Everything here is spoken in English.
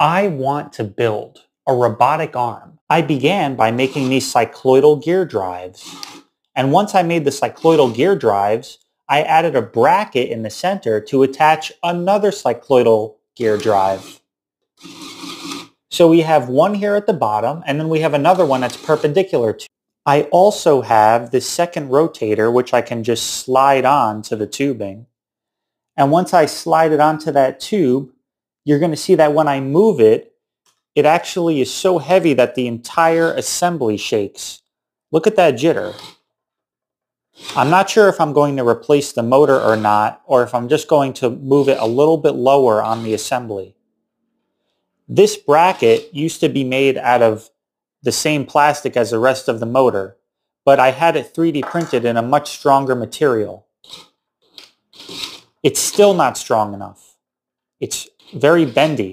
I want to build a robotic arm. I began by making these cycloidal gear drives. And once I made the cycloidal gear drives, I added a bracket in the center to attach another cycloidal gear drive. So we have one here at the bottom, and then we have another one that's perpendicular to. I also have this second rotator, which I can just slide on to the tubing. And once I slide it onto that tube, you're going to see that when I move it, it actually is so heavy that the entire assembly shakes. Look at that jitter. I'm not sure if I'm going to replace the motor or not, or if I'm just going to move it a little bit lower on the assembly. This bracket used to be made out of the same plastic as the rest of the motor, but I had it 3D printed in a much stronger material. It's still not strong enough. It's very bendy.